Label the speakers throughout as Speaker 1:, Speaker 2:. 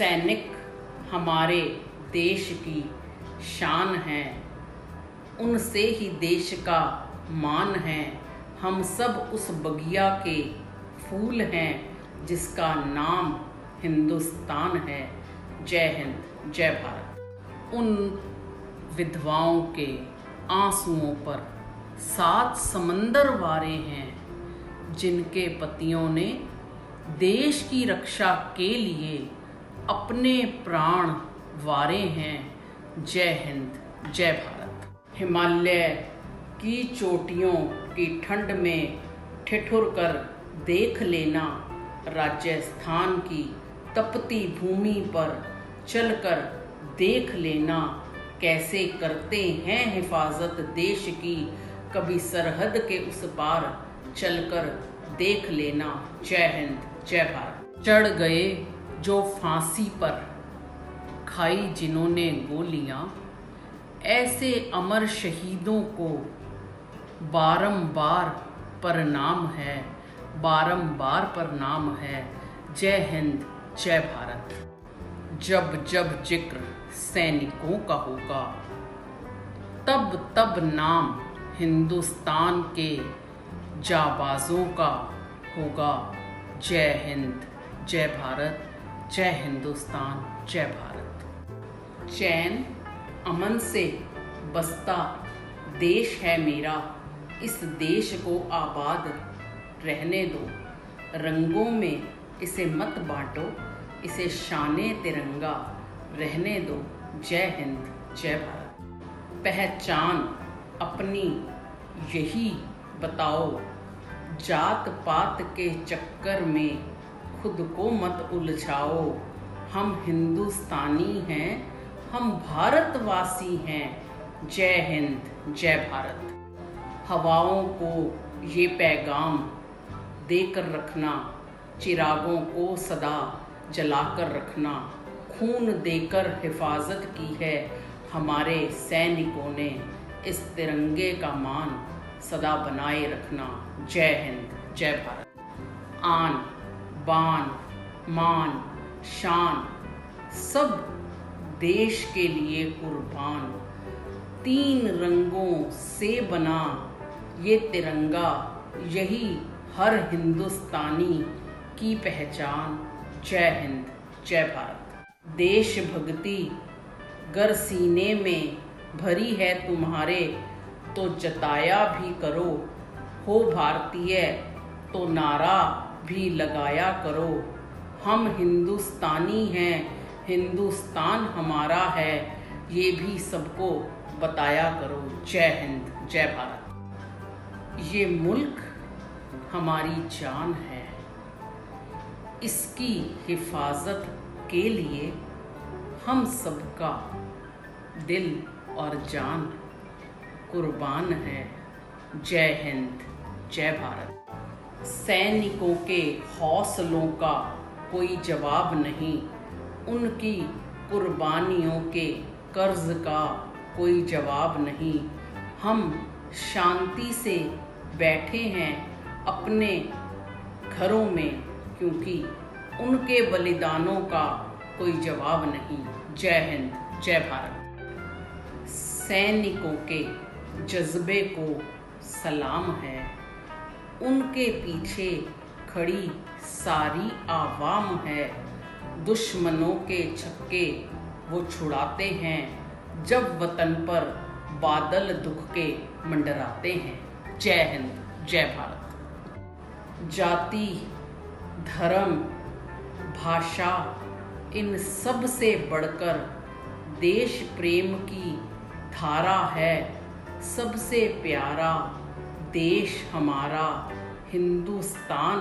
Speaker 1: सैनिक हमारे देश की शान है। उनसे ही देश का मान है। हम सब उस बगिया के फूल हैं जिसका नाम हिंदुस्तान है। जय हिंद, जय भारत। उन विधवाओं के आंसुओं पर सात समंदर वारे हैं, जिनके पतियों ने देश की रक्षा के लिए अपने प्राण वारे हैं। जय हिंद, जय भारत। हिमालय की चोटियों की ठंड में ठिठुर कर देख लेना राजस्थान की तपती भूमि पर चलकर देख लेना कैसे करते हैं हिफाजत देश की। कभी सरहद के उस पार चलकर देख लेना। जय हिंद, जय भारत। चढ़ गए जो फांसी पर खाई जिन्होंने गोलियाँ, ऐसे अमर शहीदों को बारंबार प्रणाम है, बारंबार प्रणाम है। जय हिंद, जय भारत। जब जब ज़िक्र सैनिकों का होगा, तब तब नाम हिंदुस्तान के जाबाजों का होगा। जय हिंद, जय भारत। जय हिंदुस्तान, जय भारत। चैन अमन से बसता देश है मेरा, इस देश को आबाद रहने दो। रंगों में इसे मत बांटो, इसे शाने तिरंगा रहने दो। जय हिंद, जय भारत। पहचान अपनी यही बताओ जात पात के चक्कर में खुद को मत उलझाओ। हम हिंदुस्तानी हैं, हम भारतवासी हैं। जय हिंद, जय भारत। हवाओं को ये पैगाम देकर रखना, चिरागों को सदा जलाकर रखना, खून देकर हिफाजत की है हमारे सैनिकों ने। इस तिरंगे का मान सदा बनाए रखना। जय हिंद, जय भारत। आन बान, मान, शान, सब देश के लिए कुर्बान। तीन रंगों से बना ये तिरंगा, यही हर हिंदुस्तानी की पहचान। जय हिंद, जय भारत। देश भक्ति गर सीने में भरी है तुम्हारे तो जताया भी करो। हो भारतीय तो नारा भी लगाया करो। हम हिंदुस्तानी हैं, हिंदुस्तान हमारा है, ये भी सबको बताया करो। जय हिंद, जय भारत। ये मुल्क हमारी जान है। इसकी हिफाजत के लिए हम सबका दिल और जान कुर्बान है। जय हिंद, जय भारत। सैनिकों के हौसलों का कोई जवाब नहीं। उनकी कुर्बानियों के कर्ज का कोई जवाब नहीं। हम शांति से बैठे हैं अपने घरों में, क्योंकि उनके बलिदानों का कोई जवाब नहीं। जय हिंद, जय भारत। सैनिकों के जज्बे को सलाम है। उनके पीछे खड़ी सारी आवाम है। दुश्मनों के छक्के वो छुड़ाते हैं, जब वतन पर बादल दुख के मंडराते हैं। जय हिंद, जय भारत। जाति, धर्म, भाषा, इन सबसे बढ़कर देश प्रेम की धारा है। सबसे प्यारा देश हमारा हिंदुस्तान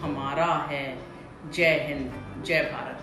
Speaker 1: हमारा है। जय हिंद जय भारत।